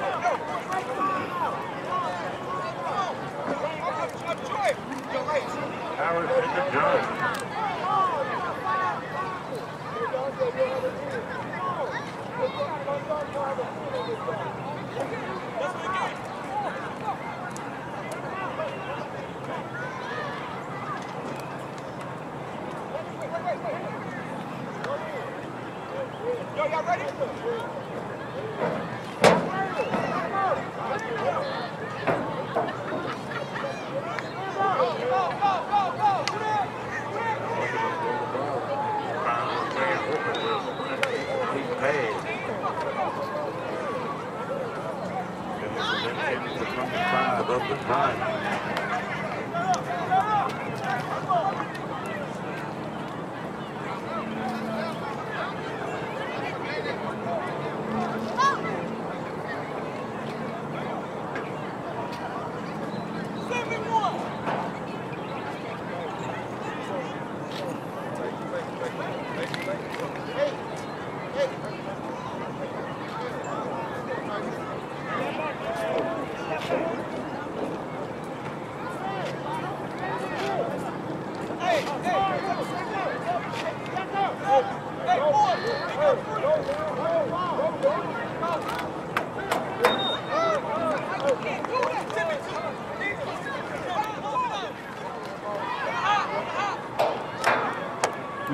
Howard five. Of the time.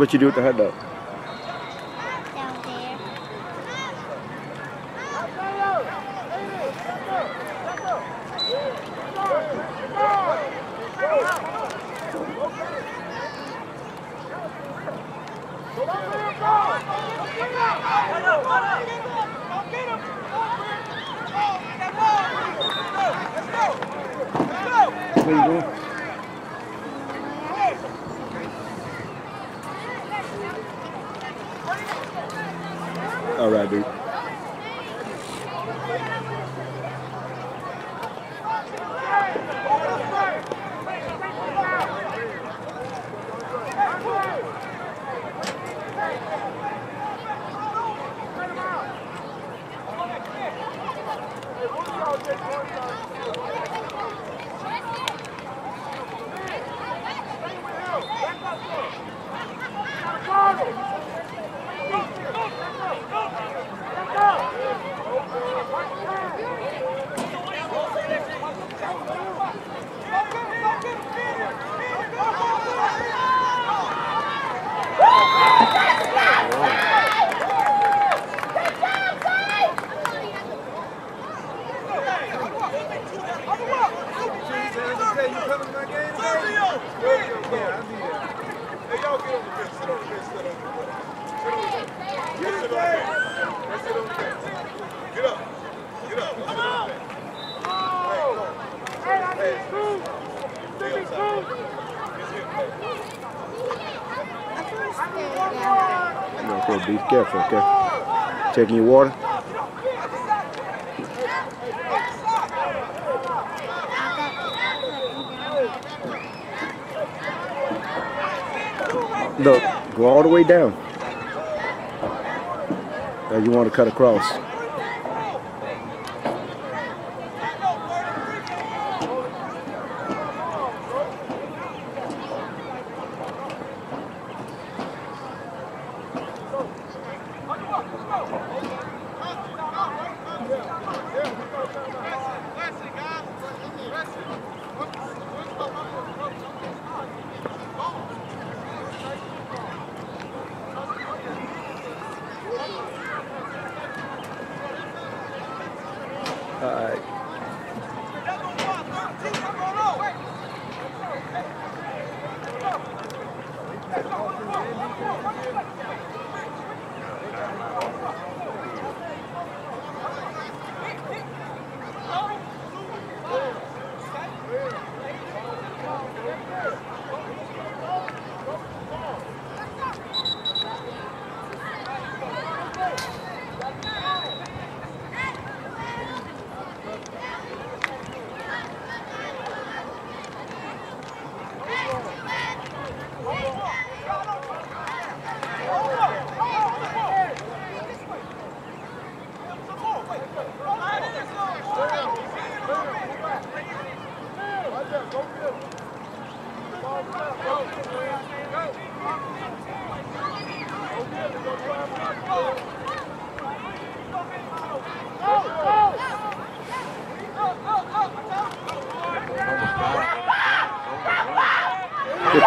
What you do with the hot dog? All right, dude. Okay, be careful, okay? Taking your water? Look, go all the way down. Now you want to cut across.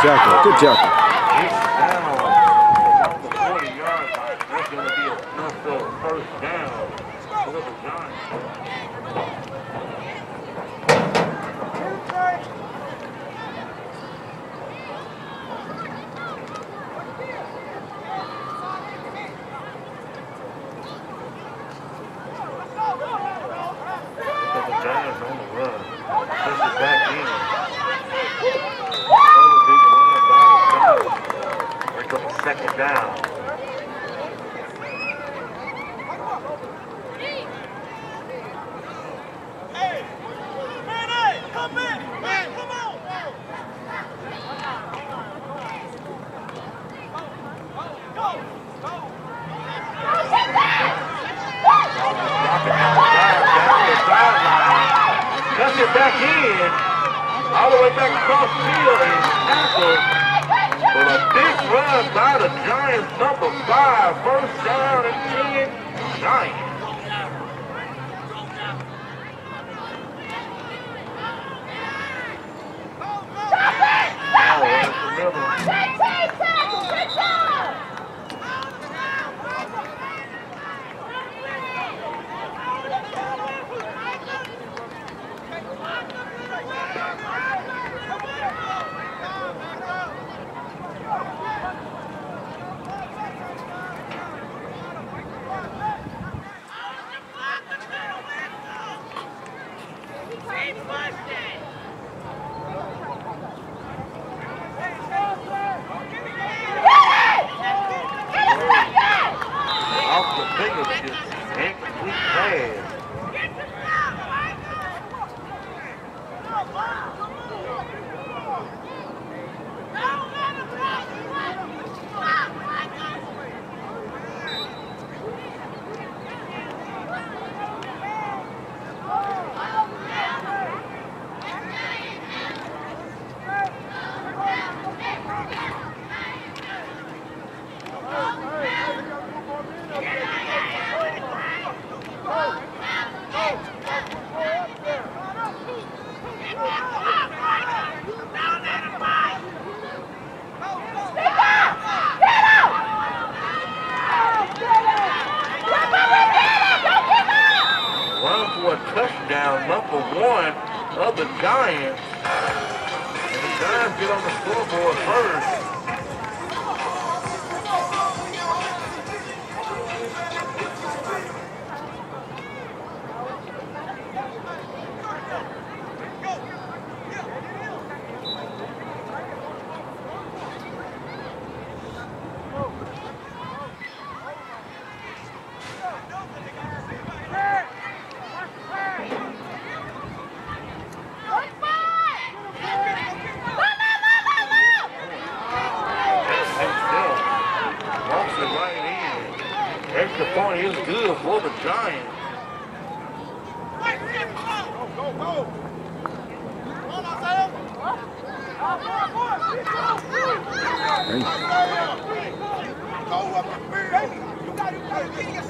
tackle. Good tackle.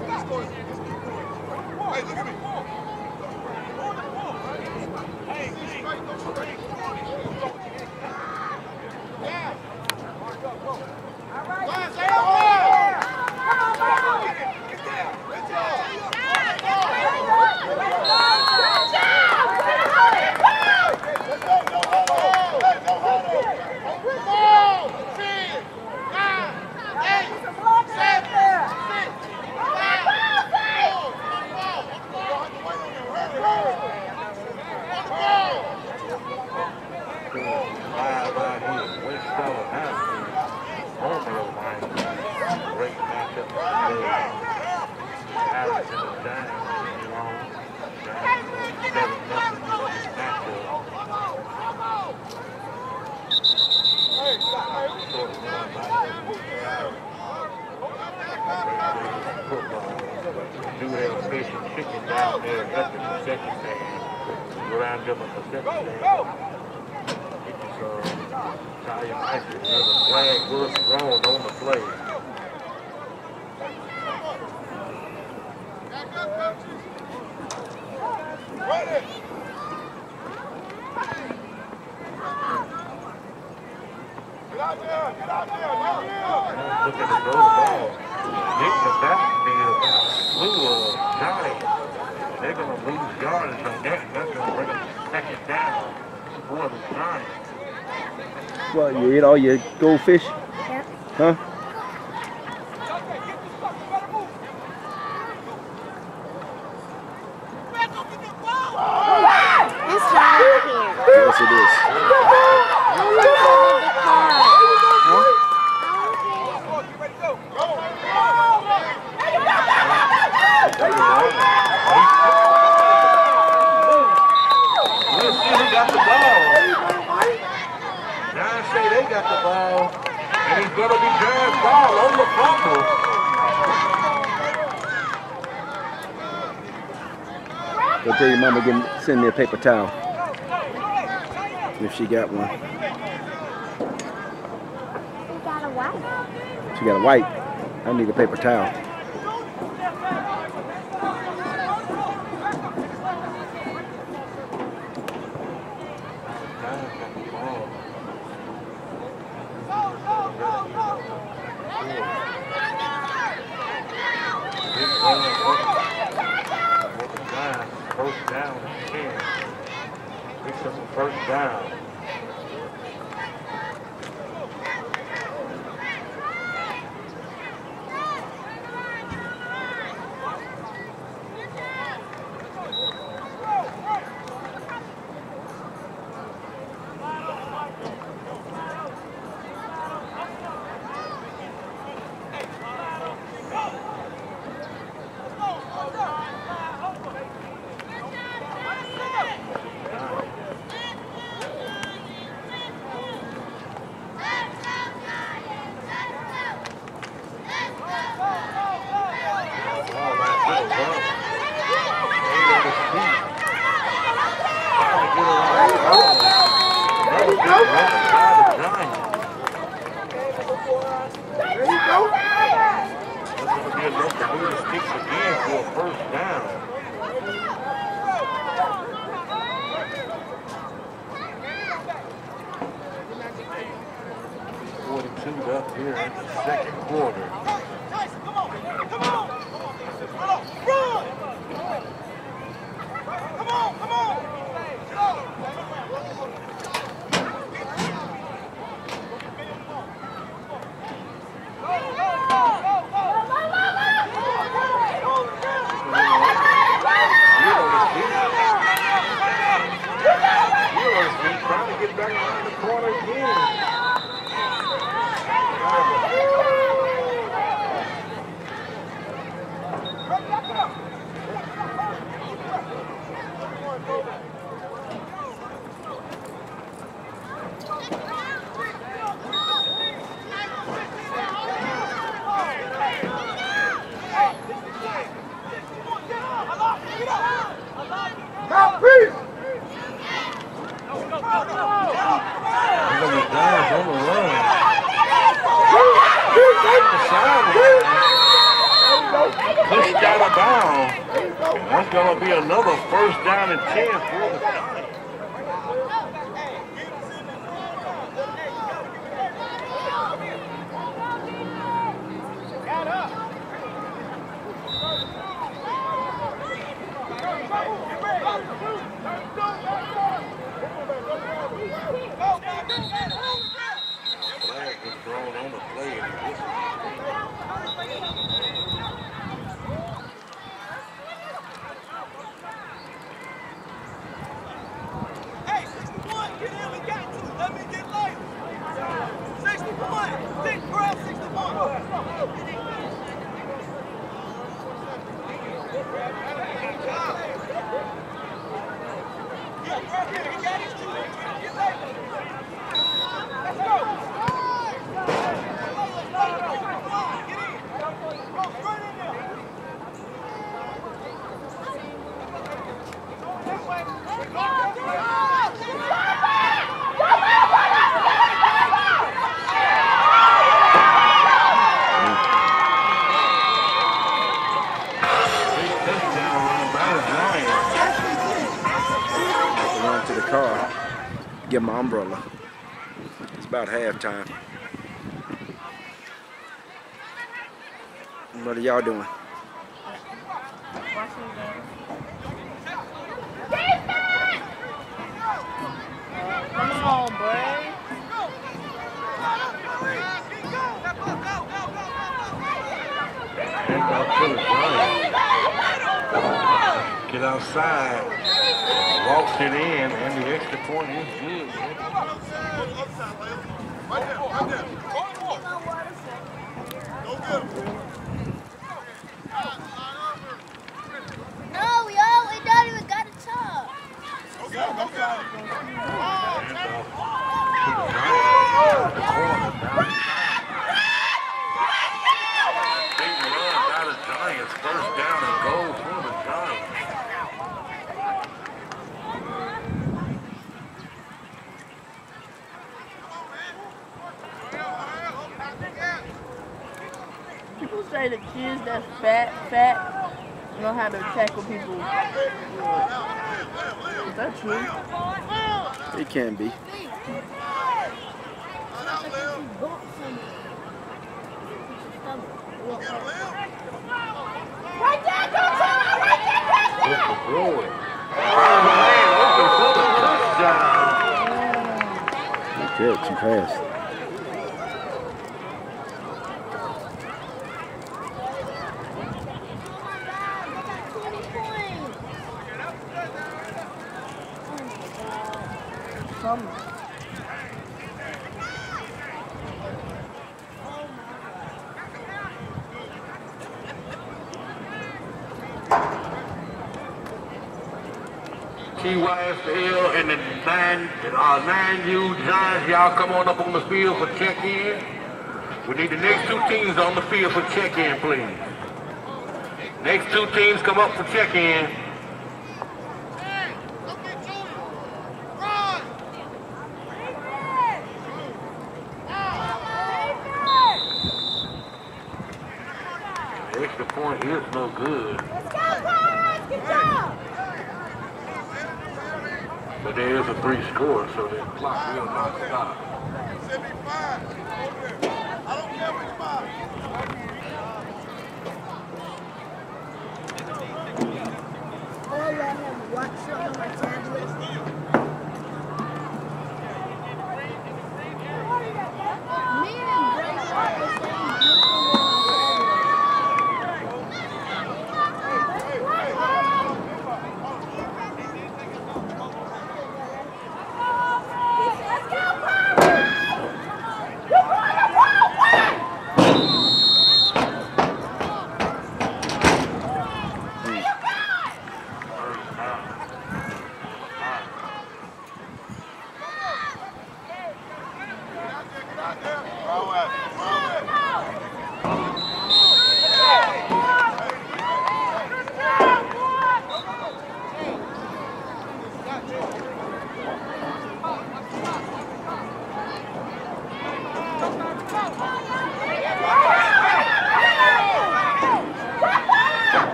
Hey, look at me. Go! Go! The flag was thrown on the. Well, you eat all your goldfish? Yeah. Huh? Go tell your mama give send me a paper towel. If she got one. She got a white. She got a white. I need a paper towel. Again for a first down. Right back car, get my umbrella. It's about halftime. What are y'all doing? Come on, boy. Hand off to the Giants. Get outside. Walks it in, and the extra point is good. Right there, right there. Go get him. No, yo, we don't even got a top. Go get him, go get him. Hand off to the Giants. The corner down. Big run by the Giants. First down and goal for the Giants. People say the kids that's fat, fat, know how to tackle people. Is that true? It can be. Right there, coach! Right there, coach! Look for Floyd. Oh, open for the touchdown. Good catch and TYSL and the nine, uh, nine U Giants, y'all come on up on the field for check-in. We need the next two teams on the field for check-in, please. Next two teams come up for check-in. The extra point is no good, but there is a three score, so the clock will not stop. 75. Over there. I don't care which five. All I have watched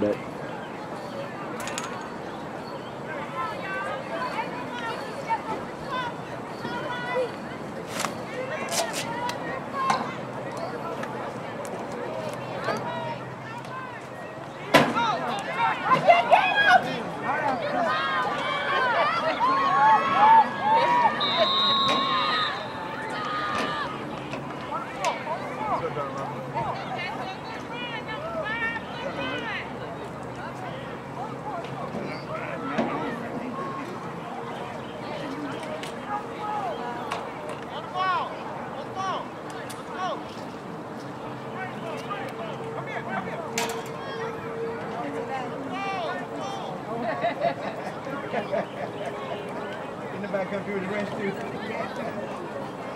back. The, the back. Anybody come through the rescue? Fourth.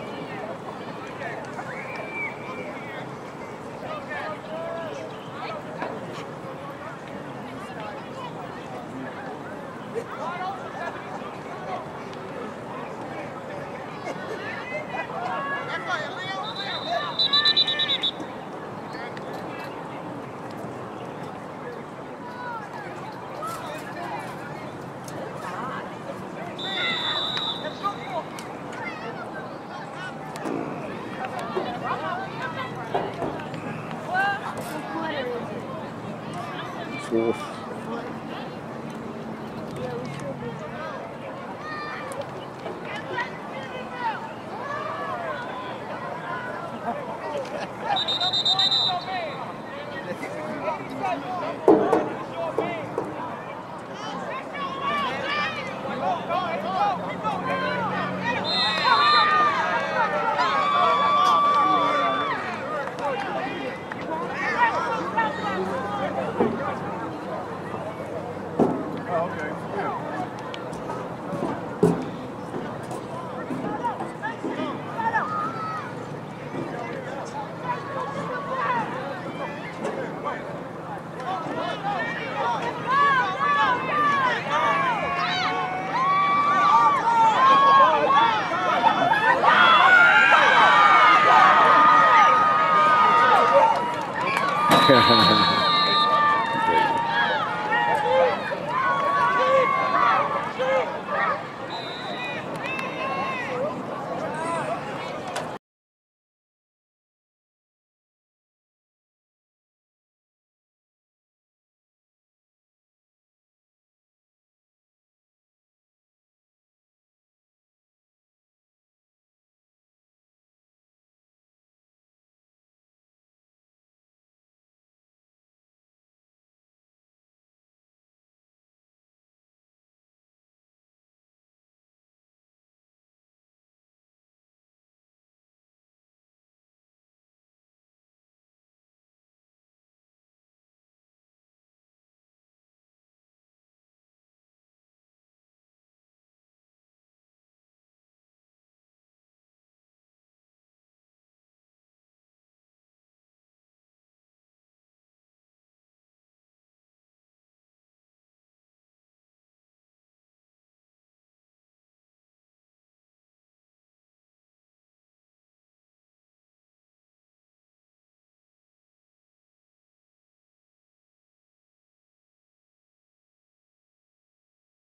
ハハハハ。